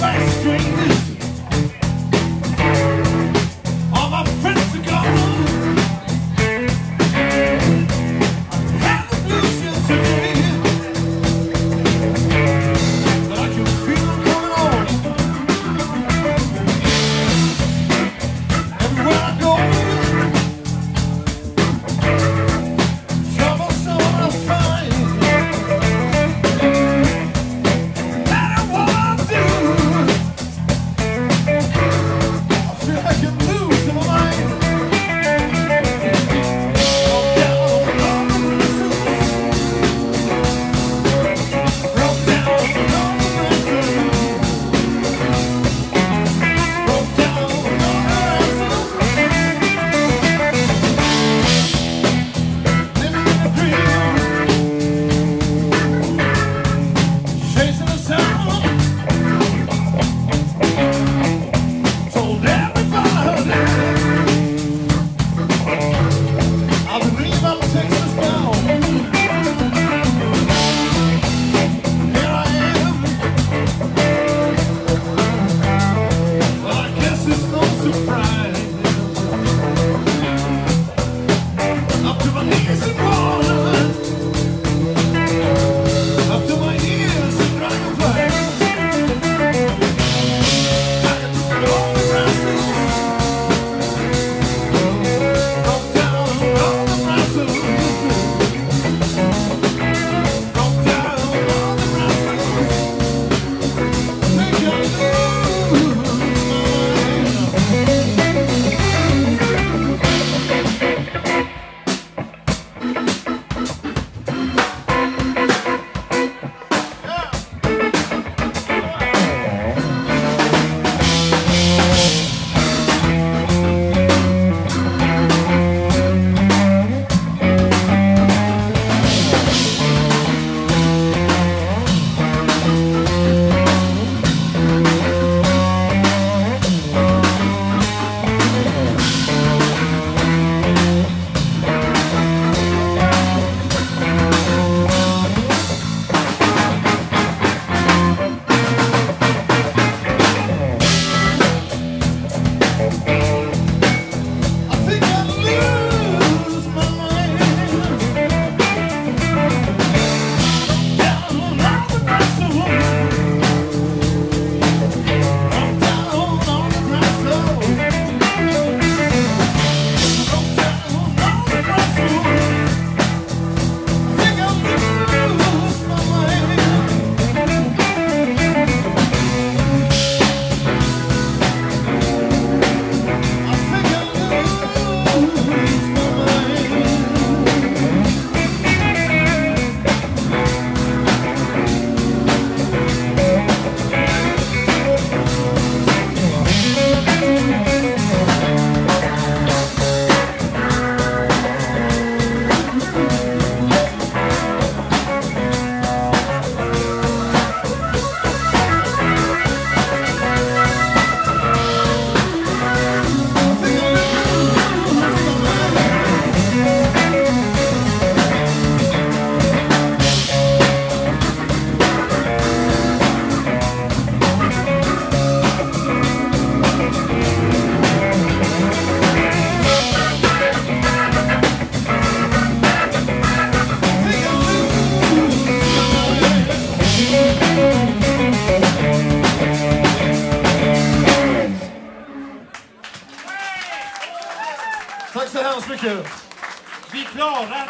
my strangers så hemskt mycket. Vi klarat